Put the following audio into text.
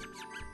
you